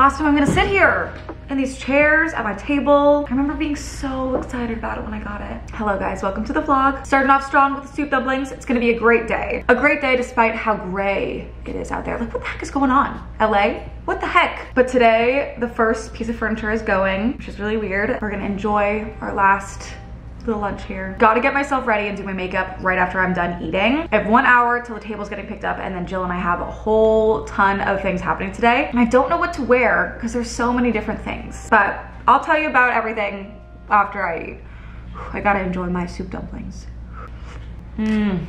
Last time I'm gonna sit here in these chairs at my table. I remember being so excited about it when I got it. Hello guys, welcome to the vlog. Starting off strong with the soup dumplings. It's gonna be a great day. A great day despite how gray it is out there. Like what the heck is going on? LA? What the heck? But today, the first piece of furniture is going, which is really weird. We're gonna enjoy our last little lunch here. Gotta get myself ready and do my makeup right after I'm done eating. I have one hour till the table's getting picked up and then Jill and I have a whole ton of things happening today. And I don't know what to wear because there's so many different things. But I'll tell you about everything after I eat. I gotta enjoy my soup dumplings. Mmm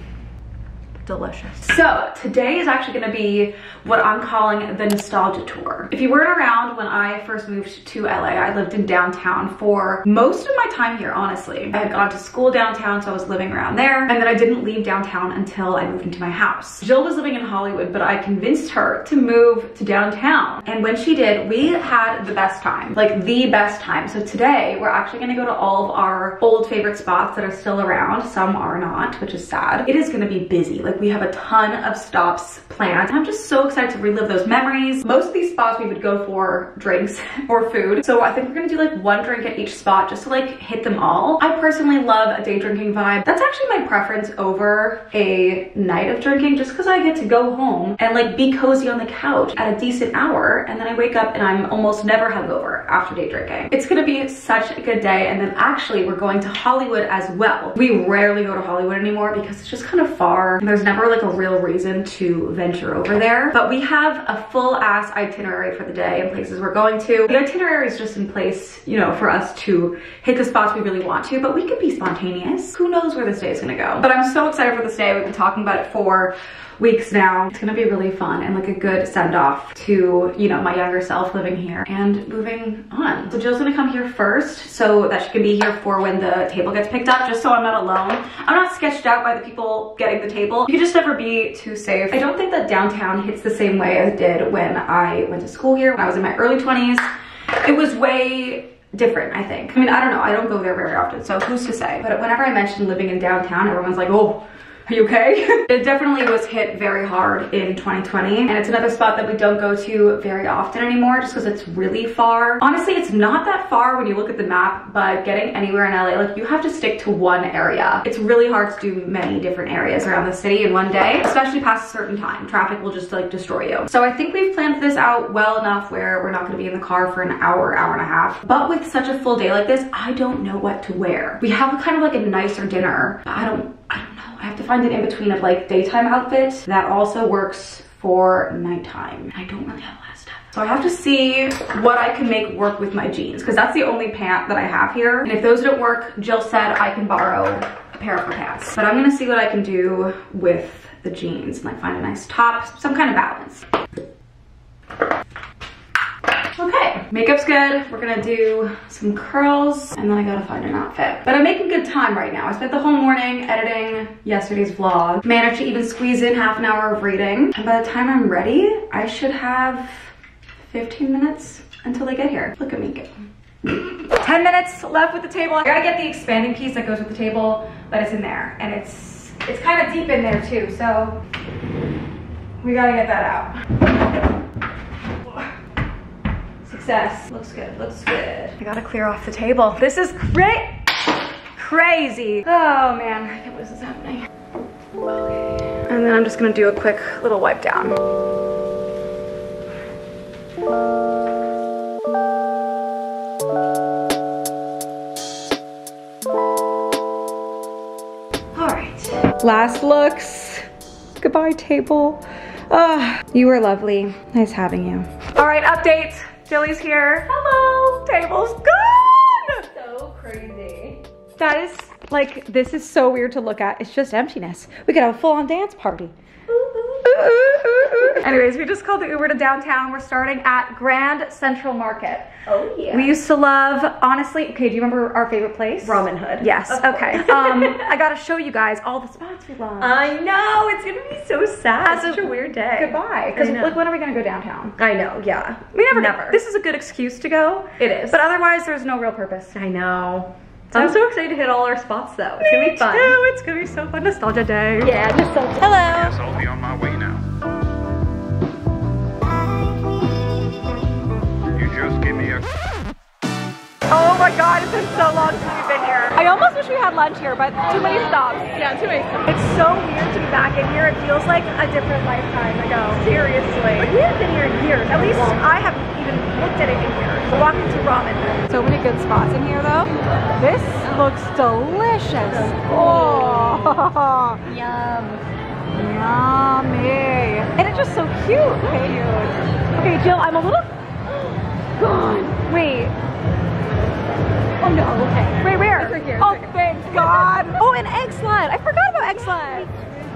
delicious. So today is actually gonna be what I'm calling the nostalgia tour. If you weren't around when I first moved to LA, I lived in downtown for most of my time here, honestly. I had gone to school downtown, so I was living around there, and then I didn't leave downtown until I moved into my house. Jill was living in Hollywood, but I convinced her to move to downtown. And when she did, we had the best time, like the best time. So today, we're actually gonna go to all of our old favorite spots that are still around. Some are not, which is sad. It is gonna be busy. Like we have a ton of stops planned. I'm just so excited to relive those memories. Most of these spots we would go for drinks or food. So I think we're gonna do like one drink at each spot just to like hit them all. I personally love a day drinking vibe. That's actually my preference over a night of drinking just because I get to go home and like be cozy on the couch at a decent hour and then I wake up and I'm almost never hungover after day drinking. It's gonna be such a good day and then actually we're going to Hollywood as well. We rarely go to Hollywood anymore because it's just kind of far and there's never like a real reason to venture over there. But we have a full ass itinerary for the day and places we're going to. The itinerary is just in place, you know, for us to hit the spots we really want to, but we could be spontaneous. Who knows where this day is gonna go. But I'm so excited for this day. We've been talking about it for weeks now. It's gonna be really fun and like a good send off to, you know, my younger self living here and moving on. So Jill's gonna come here first so that she can be here for when the table gets picked up, just so I'm not alone. I'm not sketched out by the people getting the table. You just never be too safe. I don't think that downtown hits the same way as did when I went to school here when I was in my early 20s. It was way different, I think. I mean, I don't know. I don't go there very often, so who's to say? But whenever I mention living in downtown, everyone's like, oh, are you okay? it definitely was hit very hard in 2020 and it's another spot that we don't go to very often anymore just because it's really far. Honestly, it's not that far when you look at the map, but getting anywhere in LA, like you have to stick to one area. It's really hard to do many different areas around the city in one day, especially past a certain time. Traffic will just like destroy you. So I think we've planned this out well enough where we're not gonna be in the car for an hour, hour and a half. But with such a full day like this, I don't know what to wear. We have kind of like a nicer dinner. I don't, I don't know. I have to find an in-between of like daytime outfits that also works for nighttime. I don't really have a lot of stuff. So I have to see what I can make work with my jeans because that's the only pant that I have here. And if those don't work, Jill said I can borrow a pair of her pants. But I'm gonna see what I can do with the jeans and like find a nice top, some kind of balance. Okay, makeup's good. We're gonna do some curls and then I gotta find an outfit. But I'm making good time right now. I spent the whole morning editing yesterday's vlog. Managed to even squeeze in half an hour of reading. And by the time I'm ready, I should have 15 minutes until they get here. Look at me go. 10 minutes left with the table. I gotta get the expanding piece that goes with the table, but it's in there. And it's it's kind of deep in there too, so we gotta get that out. Success. Looks good, looks good. I gotta clear off the table. This is great. Crazy. Oh man, I can't believe this is happening. Okay. And then I'm just gonna do a quick little wipe down. All right. Last looks. Goodbye, table. Ah, you were lovely. Nice having you. All right, update. Jilly's here. Hello. Table's gone. So crazy. That is like, this is so weird to look at. It's just emptiness. We could have a full on dance party. Anyways, we just called the Uber to downtown. We're starting at Grand Central Market. Oh yeah. We used to love, honestly, okay, do you remember our favorite place? Ramen Hood. Yes, okay. um, I gotta show you guys all the spots we love. I know, it's gonna be so sad. As Such a- a weird day. Goodbye. Because like, when are we gonna go downtown? I know, yeah. We never, Never. This is a good excuse to go. It is. But otherwise, there's no real purpose. I know. So- I'm so excited to hit all our spots though. It's gonna be fun. too. It's gonna be so fun. Nostalgia day. Yeah, just so Hello. Oh my god, it's been so long since we've been here. I almost wish we had lunch here, but too many stops. Yeah, too many stops. It's so weird to be back in here. It feels like a different lifetime ago. Seriously. Like we haven't been here in years. At least I haven't even looked at it in years. We're walking to ramen. So many good spots in here though. This looks delicious. Oh, Yum. yummy. And it's just so cute. Okay, okay Jill, I'm a little gone. Wait, Oh no, okay. wait, where? It's right here, it's oh, right thank God. oh, an Eggslut. I forgot about Eggslut.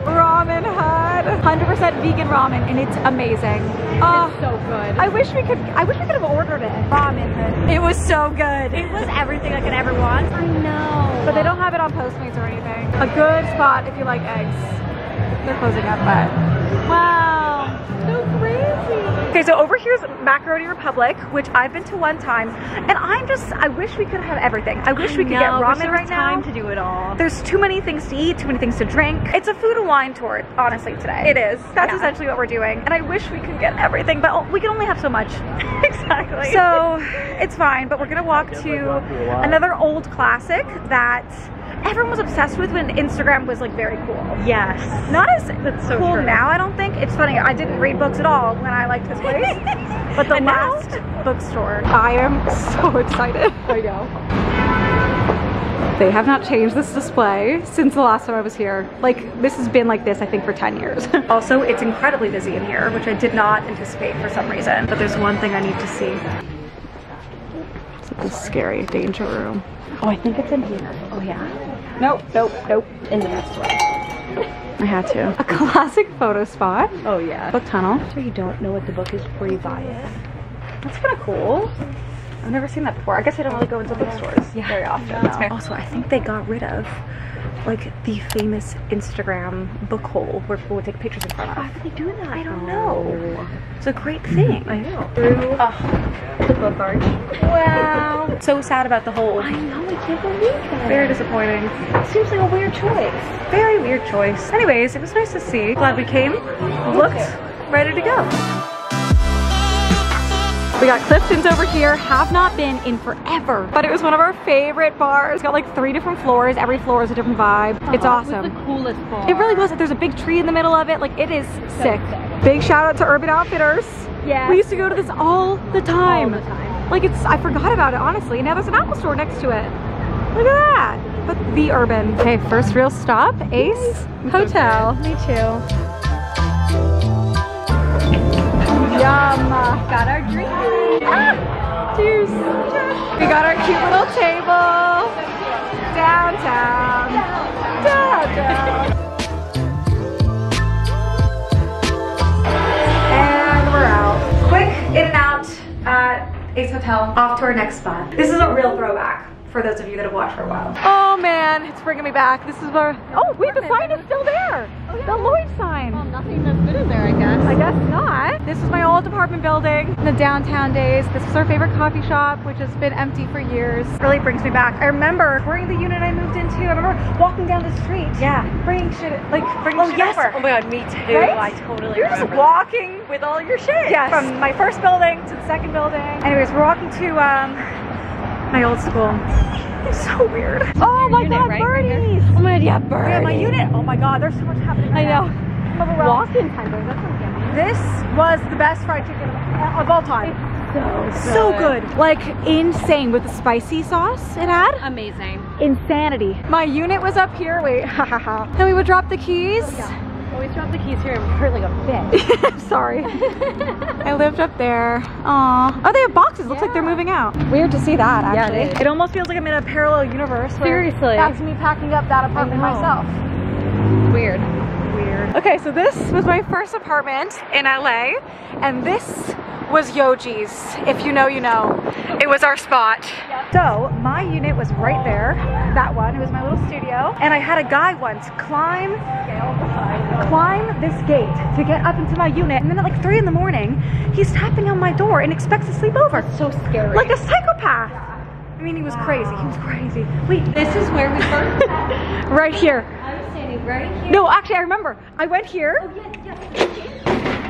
Ramen Hood. 100% vegan ramen, and it's amazing. Oh, It's ah, so good. I wish we could. I wish we could have ordered it. Ramen. Hood. It was so good. it was everything I could ever want. I know. but they don't have it on Postmates or anything. A good spot if you like eggs. They're closing up, but wow, so crazy. Okay, so over here's Macaroni Republic, which I've been to one time, and I'm just. I wish we could have everything. I wish we could get ramen right now. time to do it all. There's too many things to eat, too many things to drink. It's a food and wine tour, honestly, today. It is. That's Yeah. essentially what we're doing. And I wish we could get everything, but we can only have so much. exactly. So it's fine, but we're gonna walk to another old classic that everyone was obsessed with when Instagram was like very cool. yes. Not as That's so cool true. now, I don't think. It's funny, I didn't read books at all when I liked this place. but the And now- last bookstore. I am so excited. I know. They have not changed this display since the last time I was here. Like, this has been like this, I think, for 10 years. also, it's incredibly busy in here, which I did not anticipate for some reason. But there's one thing I need to see. It's like this scary danger room. Oh, I think it's in here. Oh yeah. Nope, nope, nope. In the next one. I had to. A classic photo spot. Oh yeah. Book tunnel. So you don't know what the book is before you buy it. That's kind of cool. I've never seen that before. I guess I don't really go into oh, bookstores very often. Fair. Also, I think they got rid of like the famous Instagram book hole where people would take pictures in front of. Why would they do that? I don't know. It's a great thing. I know. Oh, The book arch. wow. So sad about the whole. I know. I can't believe that. Very disappointing. Seems like a weird choice. Very weird choice. Anyways, it was nice to see. Glad we came. Looked ready to go. We got Clifton's over here. Have not been in forever, but it was one of our favorite bars. It's Got like three different floors. Every floor is a different vibe. Oh, it's awesome. It was the coolest bar. It really was. There's a big tree in the middle of it. Like it is sick. sick. Big shout out to Urban Outfitters. Yeah. We used to go to this all the time. All the time. Like it's, I forgot about it honestly. Now there's an Apple store next to it. Look at that. But the Urban. Okay, first real stop, Ace Hotel. Me too. Yum. Got our drink. Ah, cheers. We got our cute little table. Downtown. Ace Hotel. Off to our next spot. This is a real throwback for those of you that have watched for a while. Oh man, it's bringing me back. This is where. Oh wait, the sign is still there. The Lloyd sign. Well, nothing that's good in there, I guess. I guess not. This is my old apartment building in the downtown days. This is our favorite coffee shop, which has been empty for years. Really brings me back. I remember touring the unit I moved into. I remember walking down the street. Yeah. Bringing shit, like bringing Oh shit yes. over. Oh my god, me too. Right? I totally You're just walking with all your shit. Yes. From my first building to the second building. Anyways, we're walking to um my old school. It's so weird. Oh my unit, god, right? Right birdies! Oh my god, yeah, birdies. Yeah, my unit. Oh my god, there's so much happening. I right know. now. I'm overwhelmed. Walk-in time, though. That's This was the best fried chicken of, all time. So So good. Like insane with the spicy sauce it had. Amazing. Insanity. My unit was up here. Wait, ha ha ha. Then we would drop the keys. Always drop the keys here and we heard like a. I'm sorry. I lived up there. Aw. Oh, they have boxes. Looks like they're moving out. Weird to see that, Yeah, actually. is. it almost feels like I'm in a parallel universe. Seriously. That's me packing up that apartment myself. Weird. Weird. Okay, so this was my first apartment in LA, and this was Yoji's. If you know, you know. It was our spot. So my unit was right there, that one. It was my little studio, and I had a guy once climb, climb this gate to get up into my unit, and then at like three in the morning, he's tapping on my door and expects to sleep over, So scary. like a psychopath. I mean, he was crazy. He was crazy. Wait, this is where we first right here. I was standing right here. No, actually, I remember. I went here. Oh, yes, yes.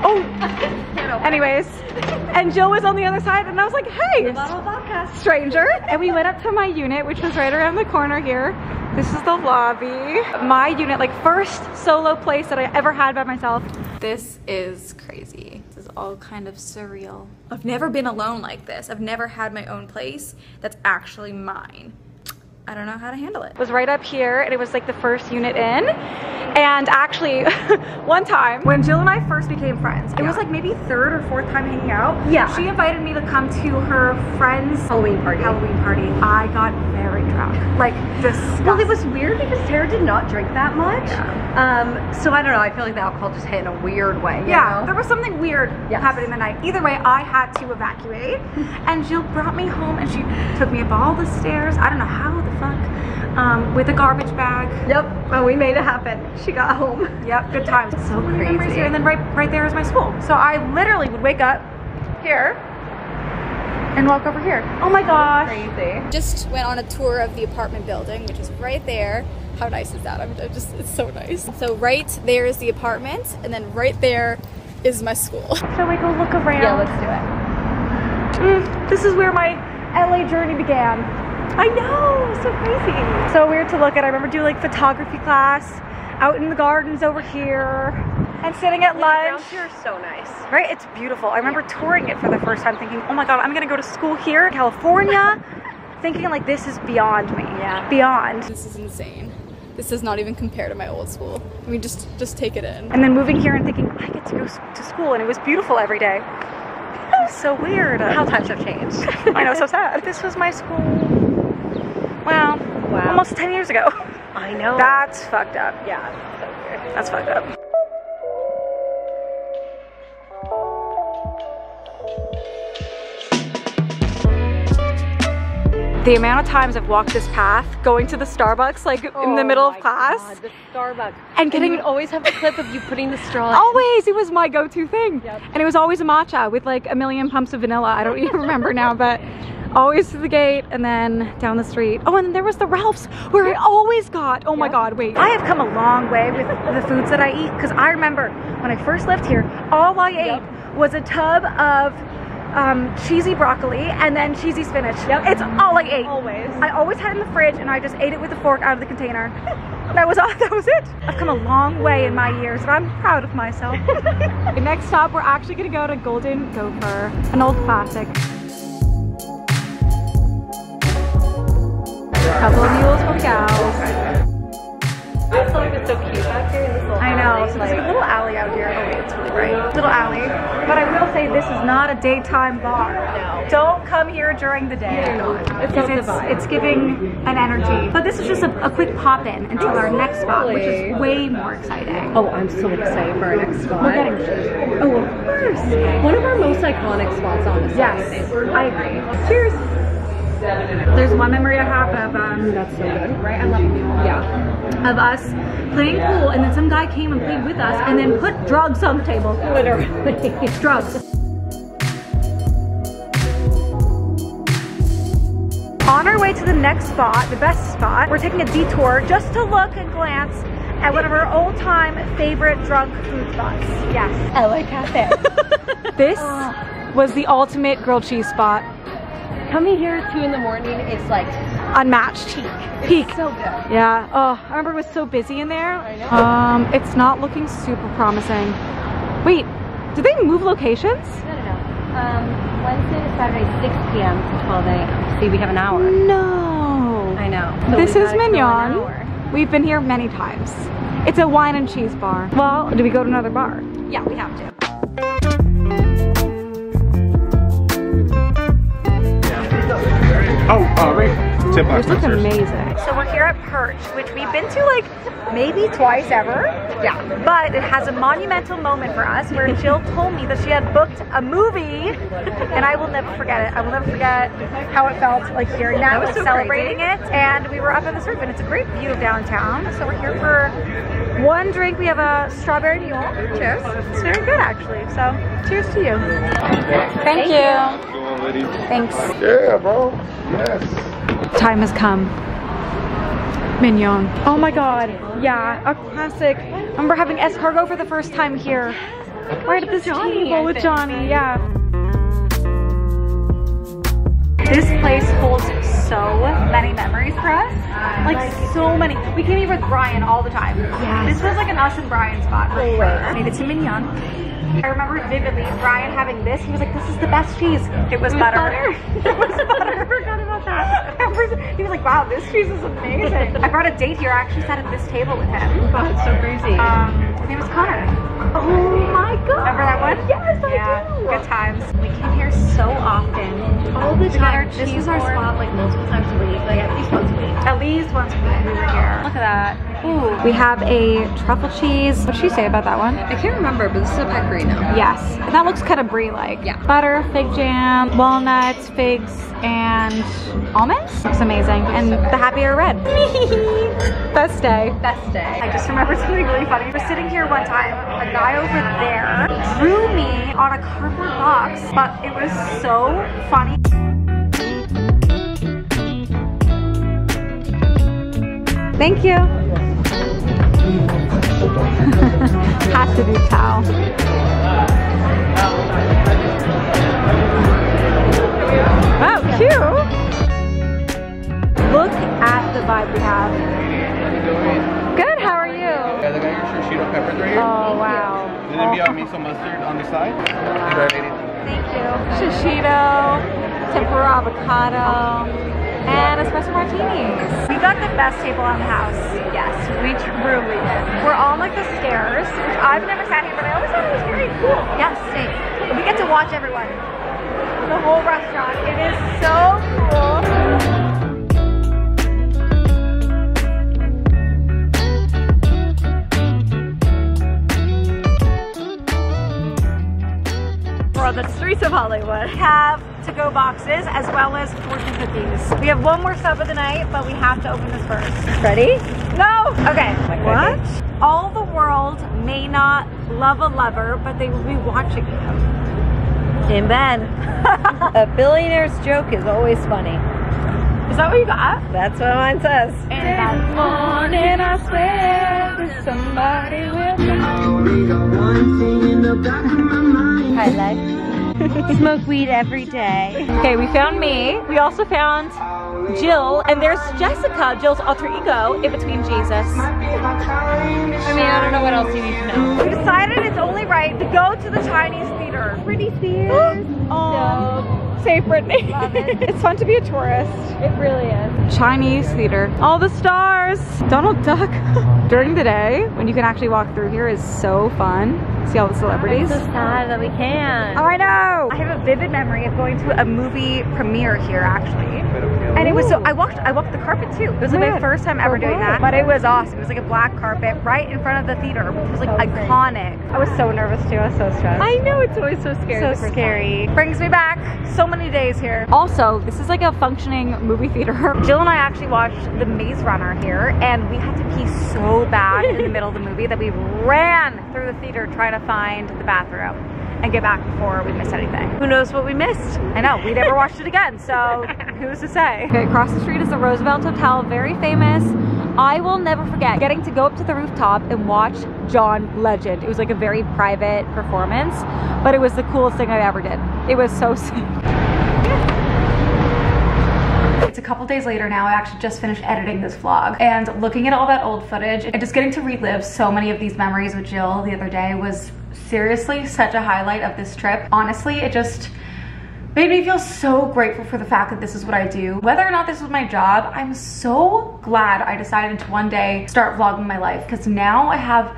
Oh, Anyways, and Jill was on the other side and I was like, hey, Bottle of vodka. stranger. And we went up to my unit, which was right around the corner here. This is the lobby. My unit, like first solo place that I ever had by myself. This is crazy. This is all kind of surreal. I've never been alone like this. I've never had my own place that's actually mine. I don't know how to handle it. It was right up here and it was like the first unit in. And actually, one time when Jill and I first became friends, it was like maybe third or fourth time hanging out. Yeah. She invited me to come to her friend's Halloween party. Halloween party. I got very drunk. Like disgusting. Well, it was weird because Tara did not drink that much. Yeah. Um, so I don't know. I feel like the alcohol just hit in a weird way. you Yeah, know? there was something weird Yes. happening the night. Either way, I had to evacuate. and Jill brought me home and she took me up all the stairs. I don't know how the fuck. Um, with a garbage bag. Yep. Well, we made it happen. She got home. Yep, good times. So many memories crazy. here. And then right, right there is my school. So I literally would wake up here and walk over here. Oh my gosh. Crazy. just went on a tour of the apartment building, which is right there. How nice is that? I'm I'm just, it's so nice. So right there is the apartment, and then right there is my school. So we go look around. Yeah, let's do it. Mm, this is where my LA journey began. I know, so crazy. So weird to look at. I remember doing like photography class out in the gardens over here and sitting at lunch. here is so nice. Right? It's beautiful. I remember touring it for the first time thinking, oh my God, I'm gonna go to school here in California. thinking like this is beyond me. Yeah. Beyond. This is insane. This does not even compare to my old school. I mean, just just take it in. And then moving here and thinking, I get to go to school and it was beautiful every day. Was so weird. How times have changed. I know, so sad. This was my school. Almost 10 years ago. I know. That's fucked up. yeah. So weird. That's fucked up. The amount of times I've walked this path going to the Starbucks like in the oh middle of class. Oh the Starbucks. And getting- you would always have a clip of you putting the straw. in. Always, it was my go-to thing. Yep. And it was always a matcha with like a million pumps of vanilla. I don't even remember now, but always to the gate and then down the street. Oh, and then there was the Ralph's where I always got. Oh my Yep. God, wait. I have come a long way with the foods that I eat because I remember when I first lived here, all I ate Yep. was a tub of um, cheesy broccoli and then cheesy spinach. Yep. It's all I ate. Always. I always had it in the fridge and I just ate it with a fork out of the container. That was all, that was it. I've come a long way in my years and I'm proud of myself. Next stop, we're actually gonna go to Golden Gopher, an old classic. A Couple of mules for cows. I just feel like it's so cute back here in this little I know, alley, so there's like- a little alley out here. Oh wait, it's really bright. Little alley. But I will say this is not a daytime bar. No. Don't come here during the day. Because it's, it's giving an energy. But this is just a, a quick pop in until our next spot, which is way more exciting. Oh, I'm so excited for our next spot. We're getting. Oh, of course. One of our most iconic spots, on honestly. Yes, I agree. Cheers. There's one memory I have of um, That's so good. right. I love you. Yeah. Of us playing pool, and then some guy came and played with us, and then put drugs on the table. Literally. Drugs. On our way to the next spot, the best spot, we're taking a detour just to look and glance at one of our old-time favorite drunk food spots. Yes. LA Cafe. This was the ultimate grilled cheese spot. Coming here 2 in the morning, it's like Unmatched. Peak. peak. so good. Yeah. Oh, I remember it was so busy in there. I know. Um, it's not looking super promising. Wait, did they move locations? No, no, no. Um, Wednesday to Saturday, 6 p.m. to 12 a.m. See, we have an hour. No. I know. So this is gotta go an Mignon. We've been here many times. It's a wine and cheese bar. Well, do we go to another bar? Yeah, we have to. Oh, uh, right. Tip box This looks amazing. So we're here at Perch, which we've been to like maybe twice ever. Yeah. But it has a monumental moment for us where Jill told me that she had booked a movie, and I will never forget it. I will never forget how it felt like hearing that, That was like so celebrating it. And we were up on this roof, and it's a great view of downtown. So we're here for one drink. We have a strawberry mule. Cheers. It's very good actually. So cheers to you. Thank, you. Go on, lady. Thanks. Yeah, bro. Yes. Time has come. Mignon. Oh my god. Yeah, a classic. I remember having escargot for the first time here. right at this table with Johnny. Yeah. This place holds so many memories for us. Uh, like so many. We came here with Brian all the time. Yeah. This was like an us and Brian spot for sure. Made it to Mignon. I remember vividly Brian having this. He was like, "This is the best cheese." It was, butter. it was butter. I forgot about that. He was like, "Wow, this cheese is amazing." I brought a date here. I actually sat at this table with him. Oh, it's so crazy. Um, his name was Connor. oh my god. Remember that one? Yes, I yeah, do. good times. We came here so often. All the We our time. This is our spot like multiple times a week, like at least once a week. At least once a week we were here. Look at that. Ooh. We have a truffle cheese. What'd she say about that one? I can't remember, but this is a pecorino. Yes. That looks kind of brie-like. Yeah. Butter, fig jam, walnuts, figs, and almonds. Looks amazing. And the happier red. Best day. Best day. I just remembered something really funny. We're sitting here one time, a guy over there drew me on a cardboard box, but it was so funny. Thank you. Has to be towel. Oh, cute. Look at the vibe we have. Good, how are you? Guys, I got your shishito peppers right here. Oh, wow. And then we have miso mustard on the side. You got lady. Thank you. Shishito, tempura avocado, and espresso martinis. We got the best table on the house. Yes, we truly did. We're on like the stairs, which I've never sat here, but I always thought it was very cool. Yes, same. We get to watch everyone. The whole restaurant. It is so cool. We're on the streets of Hollywood. Have to-go boxes as well as fortune cookies. We have one more sub of the night, but we have to open this first. Ready? No! Okay. What? All the world may not love a lover, but they will be watching you. Amen. a billionaire's joke is always funny. Is that what you got? That's what mine says. And that morning I swear that somebody will know. I one thing in the back of my mind. Hi, life. Smoke weed every day. Okay, we found me. We also found Jill, and there's Jessica, Jill's alter ego, in between Jesus. I mean, I don't know what else you need to know. We decided it's only right to go to the Chinese theater. Britney Spears. Oh, save Britney. it's fun to be a tourist. It really is. Chinese theater. All the stars. Donald Duck. During the day, when you can actually walk through here, is so fun. See all the celebrities. So sad that we can't. Oh, I know. I have a vivid memory of going to a movie premiere here, actually. And it was so, I walked I walked the carpet too. It was like my first time ever Oh, doing that. But it was awesome. It was like a black carpet right in front of the theater, which was like So great. iconic. I was so nervous too. I was so stressed. I know it's always so scary. so scary. Brings me back so many days here. Also, this is like a functioning movie theater. Jill and I actually watched The Maze Runner here, and we had to pee so bad in the middle of the movie that we ran through the theater trying to find the bathroom and get back before we missed anything. Who knows what we missed? I know, we never watched it again, so who's to say? Okay, across the street is the Roosevelt Hotel, very famous. I will never forget getting to go up to the rooftop and watch John Legend. It was like a very private performance, but it was the coolest thing I ever did. It was so sick. It's a couple days later now. I actually just finished editing this vlog and looking at all that old footage and just getting to relive so many of these memories with Jill the other day was seriously such a highlight of this trip. Honestly, it just made me feel so grateful for the fact that this is what I do. Whether or not this was my job, I'm so glad I decided to one day start vlogging my life because now I have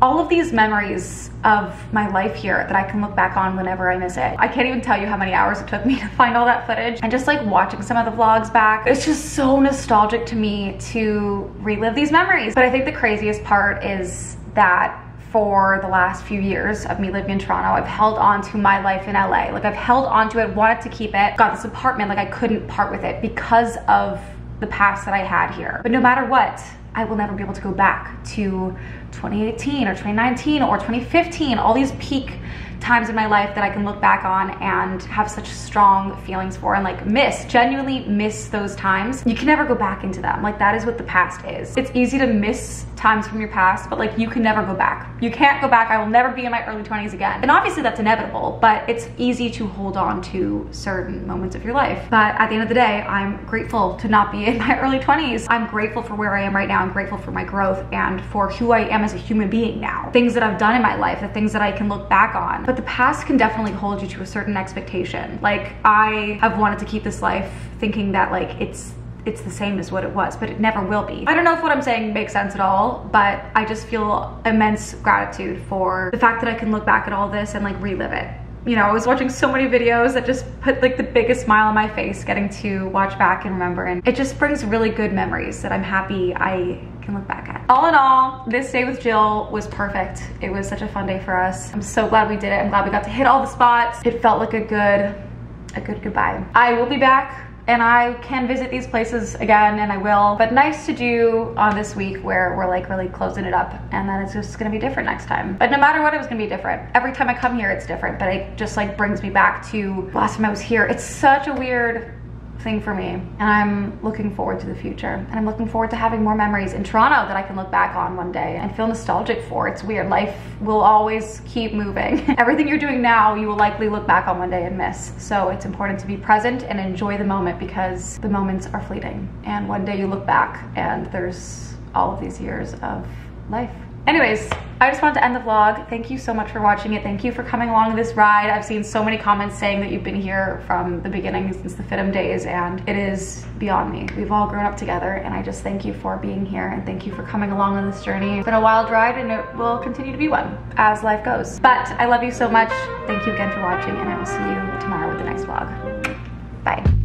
all of these memories of my life here that I can look back on whenever I miss it. I can't even tell you how many hours it took me to find all that footage and just like watching some of the vlogs back. It's just so nostalgic to me to relive these memories. But I think the craziest part is that for the last few years of me living in Toronto, I've held on to my life in LA. Like I've held on to it, wanted to keep it, got this apartment, like I couldn't part with it because of the past that I had here. But no matter what, I will never be able to go back to 2018 or 2019 or 2015, all these peak times in my life that I can look back on and have such strong feelings for and like miss, genuinely miss those times. You can never go back into them. Like that is what the past is. It's easy to miss times from your past, but like you can never go back. You can't go back. I will never be in my early 20s again. And obviously that's inevitable, but it's easy to hold on to certain moments of your life. But at the end of the day, I'm grateful to not be in my early 20s. I'm grateful for where I am right now. I'm grateful for my growth and for who I am as a human being now. Things that I've done in my life, the things that I can look back on. But the past can definitely hold you to a certain expectation. Like I have wanted to keep this life thinking that like it's it's the same as what it was, but it never will be. I don't know if what I'm saying makes sense at all, but I just feel immense gratitude for the fact that I can look back at all this and like relive it. You know, I was watching so many videos that just put like the biggest smile on my face getting to watch back and remember and it just brings really good memories that I'm happy I can look back at. All in all, this day with Jill was perfect. It was such a fun day for us. I'm so glad we did it. I'm glad we got to hit all the spots. It felt like a good, a good goodbye. I will be back and I can visit these places again and I will, but nice to do on this week where we're like really closing it up and then it's just gonna be different next time. But no matter what, it was gonna be different. Every time I come here, it's different, but it just like brings me back to last time I was here. It's such a weird thing for me and I'm looking forward to the future and I'm looking forward to having more memories in Toronto that I can look back on one day and feel nostalgic for. It's weird. Life will always keep moving. Everything you're doing now, you will likely look back on one day and miss. So it's important to be present and enjoy the moment because the moments are fleeting. And one day you look back and there's all of these years of life. Anyways, I just wanted to end the vlog. Thank you so much for watching it. Thank you for coming along this ride. I've seen so many comments saying that you've been here from the beginning since the FIDM days and it is beyond me. We've all grown up together and I just thank you for being here and thank you for coming along on this journey. It's been a wild ride and it will continue to be one as life goes. But I love you so much. Thank you again for watching and I will see you tomorrow with the next vlog. Bye.